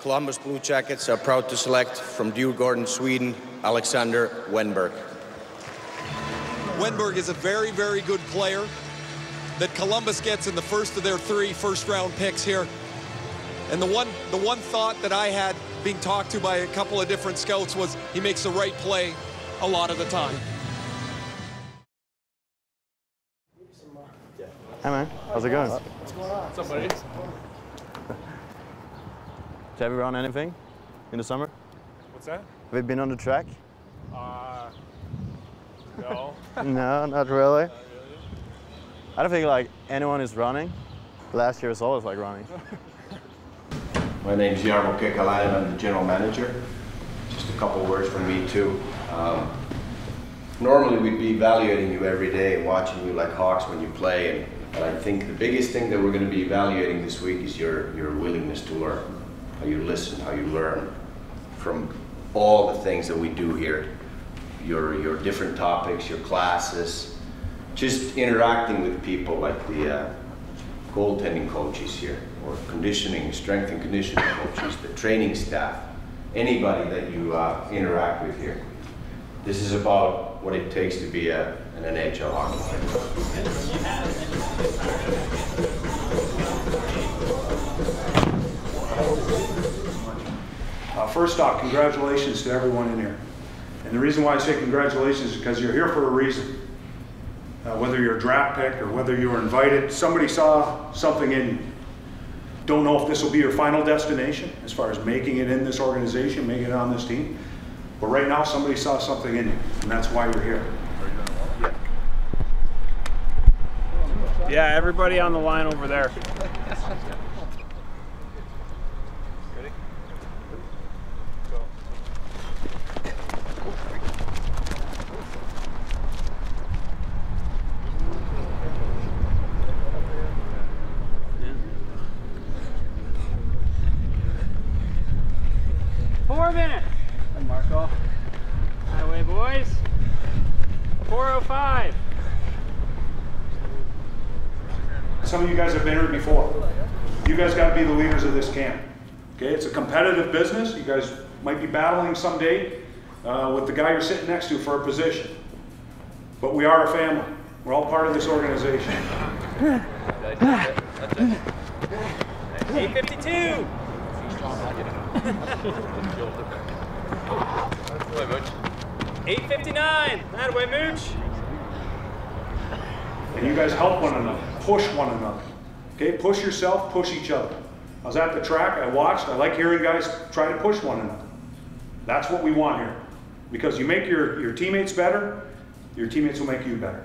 Columbus Blue Jackets are proud to select from Djurgården, Sweden, Alexander Wennberg. Wennberg is a very, very good player that Columbus gets in the first of their three first-round picks here. And the one, the one thought that I had being talked to by a couple of different scouts was he makes the right play a lot of the time. Hey man, how's it going? What's going on? What's up, buddy? Have you run anything in the summer? What's that? Have you been on the track? Uh, no. no, not really. I don't think like anyone is running. Last year was always like running. My name is Jarmo Kekalainen, I'm the general manager. Just a couple words from me too. Um, normally we'd be evaluating you every day and watching you like hawks when you play and and I think the biggest thing that we're going to be evaluating this week is your, your willingness to learn, how you listen, how you learn from all the things that we do here. Your, your different topics, your classes, just interacting with people like the uh, goaltending coaches here, or conditioning, strength and conditioning coaches, the training staff, anybody that you uh, interact with here. This is about what it takes to be a, an NHL hockey player. Uh, first off, congratulations to everyone in here. And the reason why I say congratulations is because you're here for a reason. Uh, whether you're a draft pick or whether you were invited, somebody saw something in you. Don't know if this will be your final destination as far as making it in this organization, making it on this team. But right now, somebody saw something in you, and that's why you're here. Yeah, everybody on the line over there. Minutes. And Marco. Highway boys. 405. Some of you guys have been here before. You guys got to be the leaders of this camp. Okay, it's a competitive business. You guys might be battling someday uh, with the guy you're sitting next to for a position. But we are a family. We're all part of this organization. 852. Eight fifty nine. That way, Mooch. And you guys help one another, push one another. Okay, push yourself, push each other. I was at the track, I watched, I like hearing guys try to push one another. That's what we want here. Because you make your, your teammates better, your teammates will make you better.